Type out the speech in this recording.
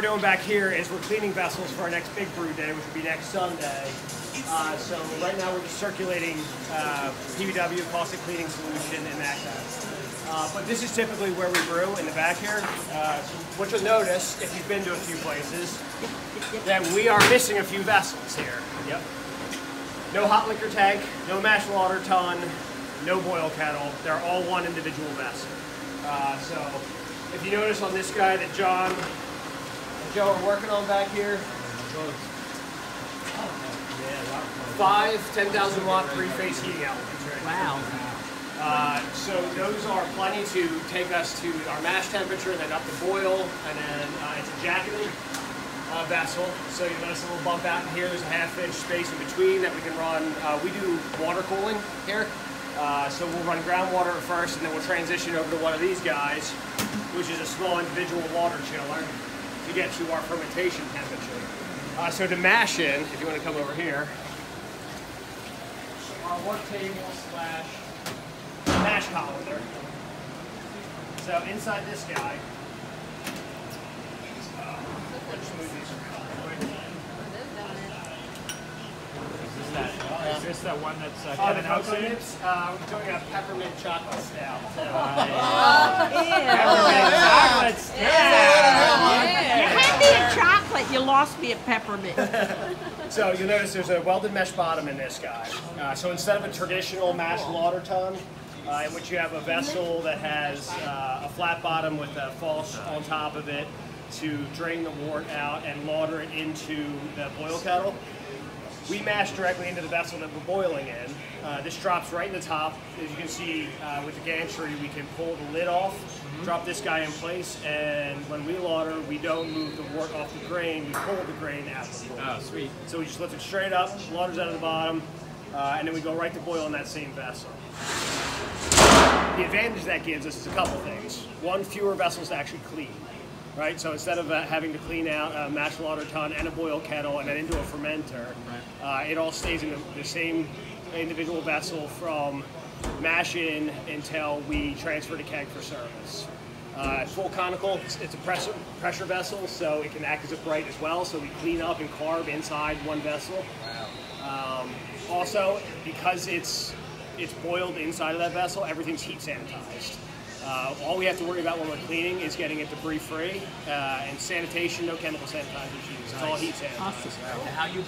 we're doing back here is we're cleaning vessels for our next big brew day, which will be next Sunday. Uh, so right now we're just circulating uh, PBW, caustic cleaning solution, in that Uh, but this is typically where we brew, in the back here. Uh, what you'll notice, if you've been to a few places, that we are missing a few vessels here. Yep. No hot liquor tank, no mash lauter tun, no boil kettle. They're all one individual vessel. Uh, so if you notice on this guy that John and Joe are working on back here, five 10,000 watt three-phase heating elements. Right? Wow. Uh, so those are plenty to take us to our mash temperature, then up to boil, and then uh, it's a jacketed uh, vessel. So you notice a little bump out in here. There's a half inch space in between that we can run. Uh, we do water cooling here. Uh, so we'll run groundwater at first, and then we'll transition over to one of these guys, which is a small individual water chiller to get to our fermentation temperature. Uh, so to mash in, if you want to come over here, our work table slash mash colander. So inside this guy, uh, what smoothies are called? Is that, is this the one that's uh, Oh, the Kevin cocoa Oates in? Uh, we're doing a peppermint chocolate stout. Chocolate You had me at lost me at peppermint. So you'll notice there's a welded mesh bottom in this guy. Uh, so instead of a traditional mashed lauter tun, uh, in which you have a vessel that has uh, a flat bottom with a false on top of it to drain the wort out and lauter it into the boil kettle, we mash directly into the vessel that we're boiling in. Uh, this drops right in the top. As you can see uh, with the gantry, we can pull the lid off, drop this guy in place, and when we lauter, we don't move the wort off the grain, we pull the grain out of the wort. Oh, sweet. So we just lift it straight up, waters out of the bottom, uh, and then we go right to boil in that same vessel. The advantage that gives us is a couple things. One, fewer vessels to actually clean, right? So instead of uh, having to clean out a mash lauter tun and a boil kettle and then into a fermenter, uh, it all stays in the, the same individual vessel from mash in until we transfer to keg for service. Uh, full conical, it's, it's a pressure, pressure vessel, so it can act as a bright as well. So we clean up and carb inside one vessel. Um, also, because it's it's boiled inside of that vessel, everything's heat sanitized. Uh, all we have to worry about when we're cleaning is getting it debris free, uh, and sanitation, no chemical sanitizers used. It's all heat sanitized. Awesome. How you